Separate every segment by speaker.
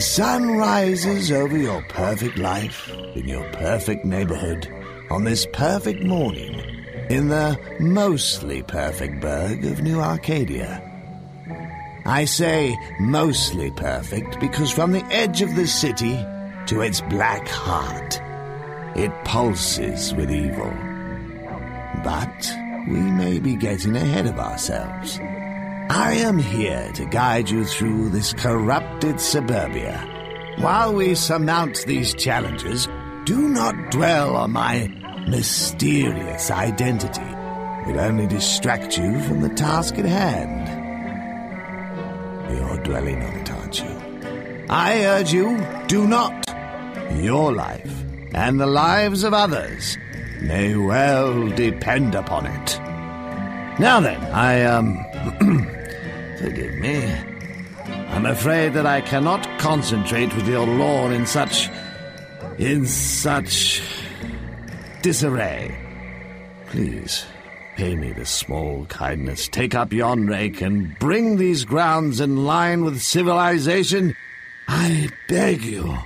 Speaker 1: The sun rises over your perfect life, in your perfect neighborhood, on this perfect morning, in the mostly perfect burg of New Arcadia. I say mostly perfect because from the edge of the city to its black heart, it pulses with evil. But we may be getting ahead of ourselves. I am here to guide you through this corrupted suburbia. While we surmount these challenges, do not dwell on my mysterious identity. It only distract you from the task at hand. You're dwelling on it, aren't you? I urge you, do not. Your life and the lives of others may well depend upon it. Now then, I, um, forgive me. I'm afraid that I cannot concentrate with your lawn in such. in such. disarray. Please, pay me this small kindness. Take up yon rake and bring these grounds in line with civilization. I beg you.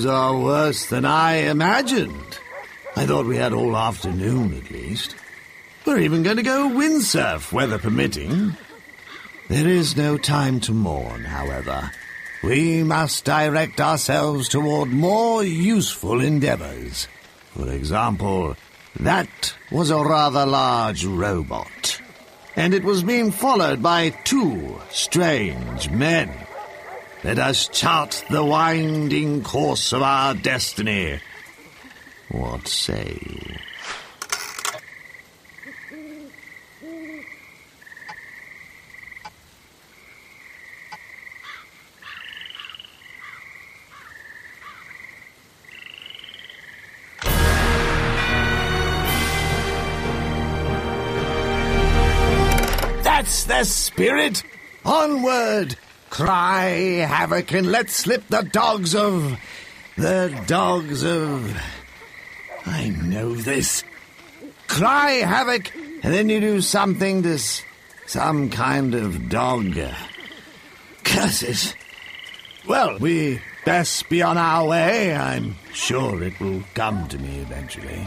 Speaker 1: Things are worse than I imagined. I thought we had all afternoon at least. We're even going to go windsurf, weather permitting. There is no time to mourn, however. We must direct ourselves toward more useful endeavors. For example, that was a rather large robot. And it was being followed by two strange men. Let us chart the winding course of our destiny. What say you? That's the spirit! Onward! Cry havoc and let slip the dogs of. the dogs of. I know this. Cry havoc, and then you do something to s- some kind of dog. Curses. Well, we best be on our way. I'm sure it will come to me eventually.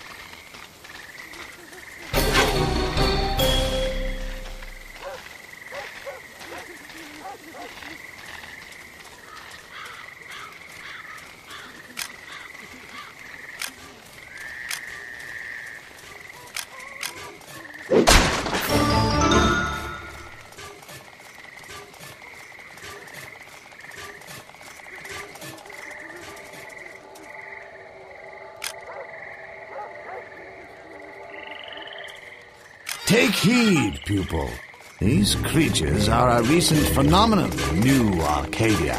Speaker 1: Take heed, pupil. These creatures are a recent phenomenon in New Arcadia.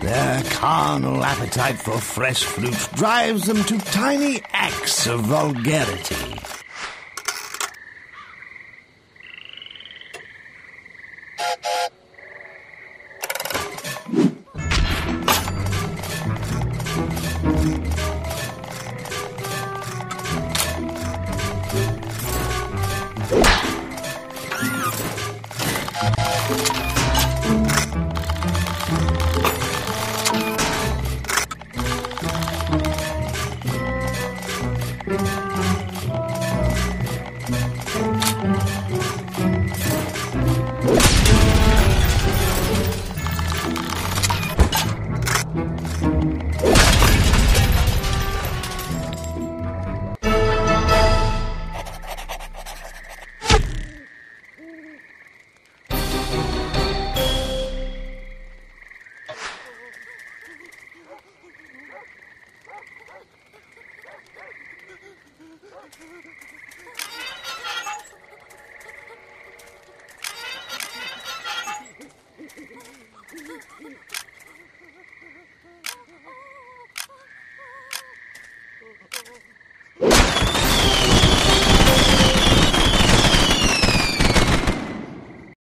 Speaker 1: Their carnal appetite for fresh fruit drives them to tiny acts of vulgarity.